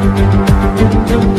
Música